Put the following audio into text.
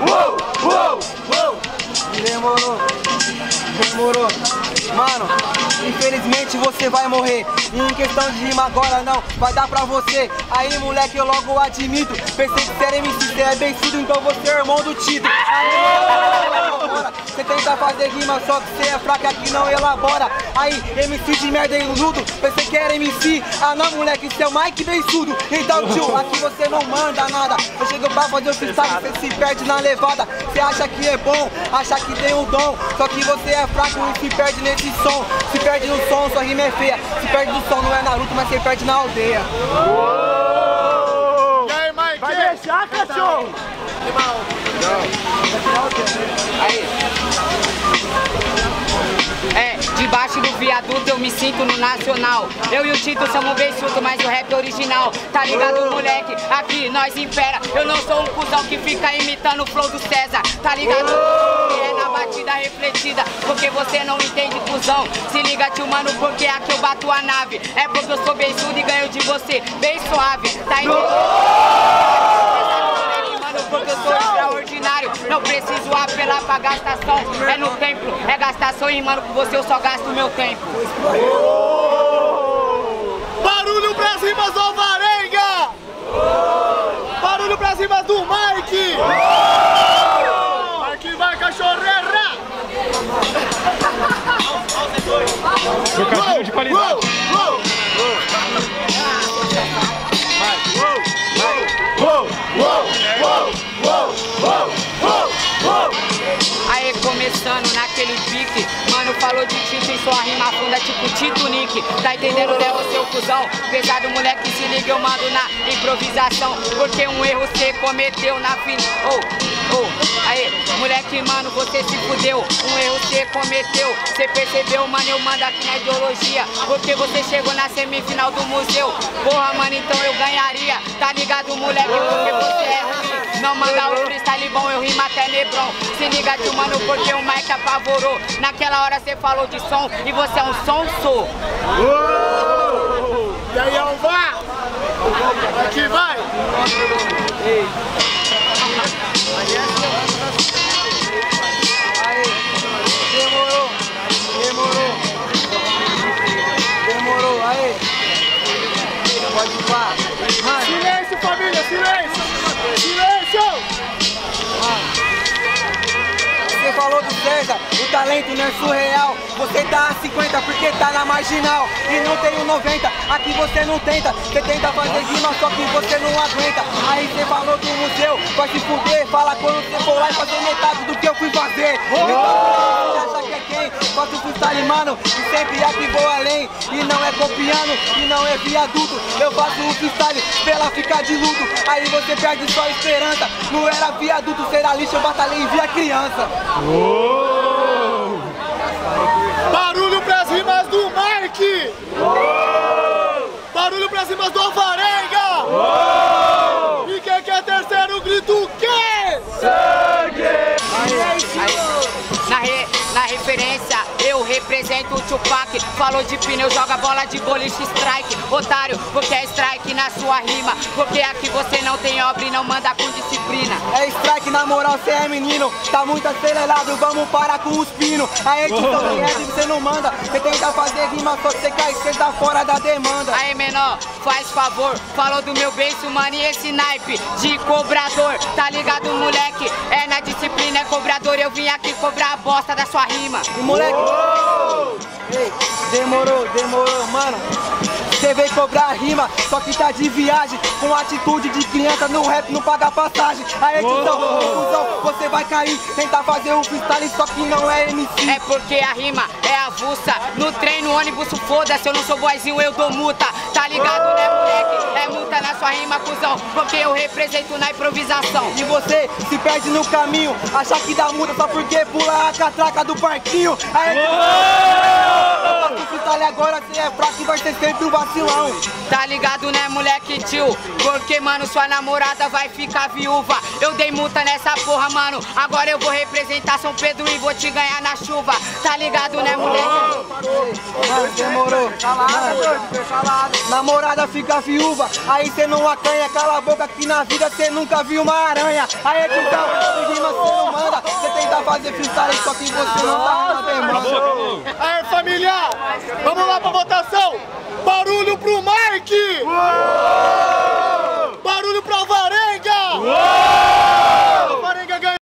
Uou, uou, uou. Demorou, demorou. Mano, infelizmente você vai morrer. E em questão de rima agora não, vai dar pra você. Aí moleque, eu logo admito. Pensei que você era MC, você é bem então você é irmão do. Aí, você tenta fazer rima, só que você é fraco aqui não elabora. Aí, MC de merda e ludo, pensei que era MC. Ah não, moleque, você é o Mike. Então, tio, aqui você não manda nada. Eu chego pra fazer o freestyle, você se perde na levada. Você acha que é bom, acha que tem um dom. Só que você é fraco e se perde nesse som. Se perde no som, sua rima é feia. Se perde no som, não é Naruto, mas você perde na aldeia. E aí, Mike? Vai deixar, cachorro? É, me sinto no nacional. Eu e o Tito somos bem surdo, mas o rap é original. Tá ligado, moleque? Aqui nós impera. Eu não sou um cuzão que fica imitando o flow do César. Tá ligado? E é na batida refletida, porque você não entende, cuzão. Se liga, tio, mano, porque aqui eu bato a nave. É porque eu sou bem surdo e ganho de você, bem suave. Tá entendendo? Mano, porque eu sou extraordinário. Não preciso apelar pra gastação. É no templo, é gastação e, mano, com você eu só gasto o meu tempo. Barulho pras rimas do Alvarenga! Barulho pras rimas do Mike! Mike vai, cachorreira! Trocadilho de qualidade. Mano falou de Tito em sua rima funda tipo Tito Nick. Tá entendendo, né, o cuzão? Pesado moleque, se liga, eu mando na improvisação. Porque um erro você cometeu na fin... Oh, oh, aí, moleque, mano, você se fudeu. Um erro você cometeu. Você percebeu, mano, eu mando aqui na ideologia. Porque você chegou na semifinal do museu. Porra, mano, então eu ganharia. Tá ligado, moleque, porque você é ruim. Não manda o freestyle bom, eu rimo até Lebron. Se liga, tio, mano, porque o Mike apavorou. Naquela hora você falou de som e você é um som sou. E aí, Alvar? Aqui vai! Aí, falou do César, o talento não é surreal. Você tá a 50 porque tá na marginal e não tem o 90. Aqui você não tenta, você tenta fazer rima, só que você não aguenta. Aí você falou do museu, vai se fuder, fala quando você for lá e fazer metade do que eu fui fazer. Então, Faço freestyle, mano, e sempre aqui vou além. E não é copiando, e não é viaduto. Eu faço o freestyle pra ela ficar de luto. Aí você perde sua esperança. Não era viaduto, será lixo, eu batalhei e via criança. Barulho pras rimas do Mike! Barulho pras rimas do Alvarenga! Na referência, eu represento o Tupac. Falou de pneu, joga bola de boliche strike. Otário, porque é strike na sua rima. Porque aqui você não tem obra e não manda com disciplina. É strike, na moral, cê é menino. Tá muito acelerado, vamos parar com os pinos. A edição de rap você não manda. Você tenta fazer rima, só que você cai, cê tá fora da demanda. Aí, menor, faz favor. Falou do meu beijo, mano, e esse naipe de cobrador. Tá ligado, moleque? É na disciplina, é cobrador. Eu vim aqui cobrar a bosta da sua rima. E moleque, ei, demorou, demorou, mano. Você veio cobrar rima, só que tá de viagem Com atitude de criança no rap não paga passagem Aí cuzão, cuzão, você vai cair Tentar fazer um freestyle, só que não é MC É porque a rima é avulsa. No trem, no ônibus, foda-se, eu não sou boizinho, eu dou multa. Tá ligado, né, moleque? É multa na sua rima, cuzão. Porque eu represento na improvisação. E você se perde no caminho Achar que dá multa só porque pula a catraca do parquinho agora, você é fraco e vai ser sempre um vacilão Tá ligado, né, moleque tio? Porque, mano, sua namorada vai ficar viúva. Eu dei multa nessa porra, mano. Agora eu vou representar São Pedro e vou te ganhar na chuva. Tá ligado, né, moleque? Mano, demorou. Namorada fica viúva, aí cê não acanha, cala a boca que na vida cê nunca viu uma aranha. Aí então, rima pra fazer freestyle, só que você não tá na irmão. Aí, família, vamos lá pra votação. Barulho pro Mike!